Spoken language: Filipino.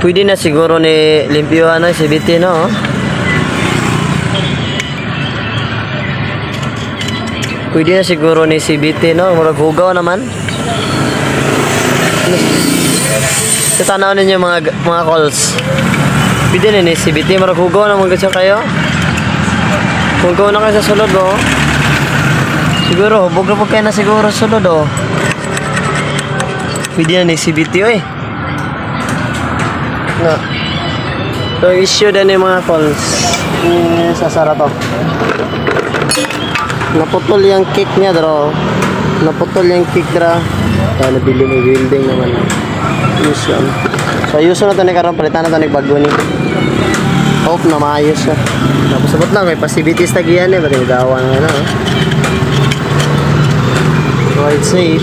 Pwede na siguro ni limpyuhan na si BT, no? Pwede na siguro ni si BT, no? Murag hugaw naman. Sa tanaw ninyo mga mga calls. Pwede na ni si BT, murag hugaw naman kasi kayo. Hugaw na kayo sa sulod, no? Siguro, hubog na po kayo na siguro sulod, oh. Pwede na ni si BT, oy. No. So, issue din yung mga calls. Hmm, sasara to. Naputol yung kick niya, bro. Naputol yung kick, dra. Kaya nabili ni building naman. Use yun. So, use na to ni karon palitan na to ni bago. Hope na maayos siya. Tapos sabot lang, may pasibitis tagiyan eh. Pati magawa na ano. So, I'd say,